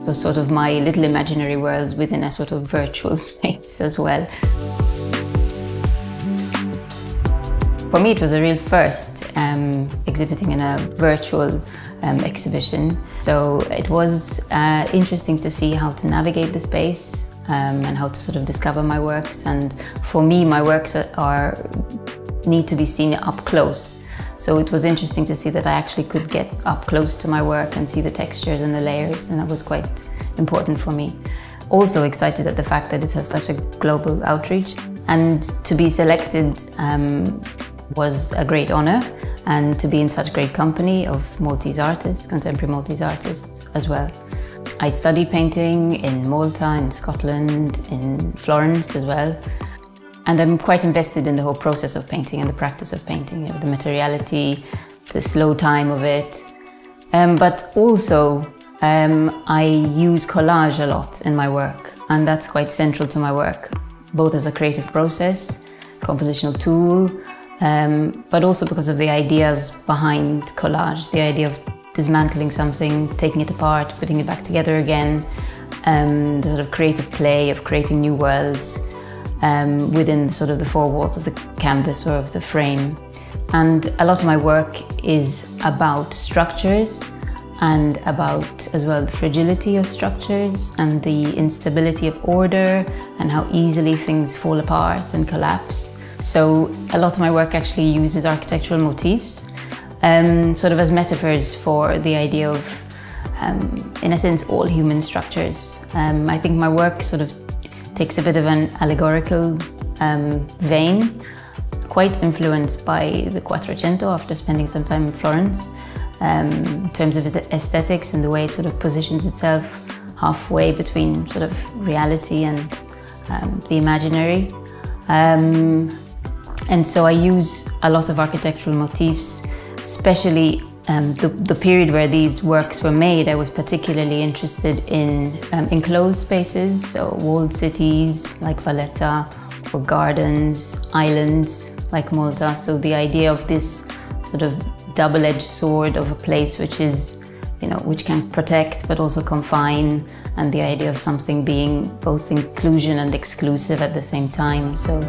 It was sort of my little imaginary worlds within a sort of virtual space as well. For me, it was a real first um, exhibiting in a virtual um, exhibition. So it was uh, interesting to see how to navigate the space um, and how to sort of discover my works. And for me, my works are need to be seen up close. So it was interesting to see that I actually could get up close to my work and see the textures and the layers, and that was quite important for me. Also excited at the fact that it has such a global outreach, and to be selected um, was a great honor, and to be in such great company of Maltese artists, contemporary Maltese artists as well. I studied painting in Malta, in Scotland, in Florence as well. And I'm quite invested in the whole process of painting and the practice of painting, you know, the materiality, the slow time of it. Um, but also, um, I use collage a lot in my work, and that's quite central to my work, both as a creative process, compositional tool, um, but also because of the ideas behind collage, the idea of dismantling something, taking it apart, putting it back together again, um, the sort of creative play of creating new worlds um, within sort of the four walls of the canvas or of the frame. And a lot of my work is about structures and about as well the fragility of structures and the instability of order and how easily things fall apart and collapse. So a lot of my work actually uses architectural motifs, um, sort of as metaphors for the idea of, um, in a sense, all human structures. Um, I think my work sort of takes a bit of an allegorical um, vein, quite influenced by the Quattrocento after spending some time in Florence, um, in terms of its aesthetics and the way it sort of positions itself halfway between sort of reality and um, the imaginary. Um, and so I use a lot of architectural motifs, especially um, the, the, period where these works were made, I was particularly interested in um, enclosed spaces, so walled cities like Valletta, or gardens, islands like Malta. So the idea of this sort of double-edged sword of a place which is, you know, which can protect but also confine, and the idea of something being both inclusion and exclusive at the same time. So.